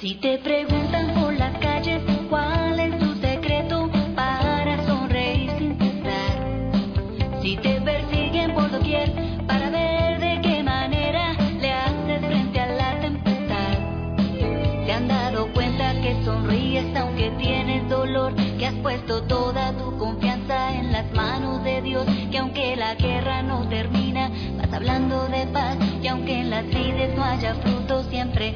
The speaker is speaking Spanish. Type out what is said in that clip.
Si te preguntan por las calles cuál es tu secreto para sonreír sin cesar. Si te persiguen por doquier para ver de qué manera le haces frente a la tempestad. Te han dado cuenta que sonríes aunque tienes dolor, que has puesto toda tu confianza en las manos de Dios, que aunque la guerra no termina, vas hablando de paz, y aunque en las vides no haya fruto, siempre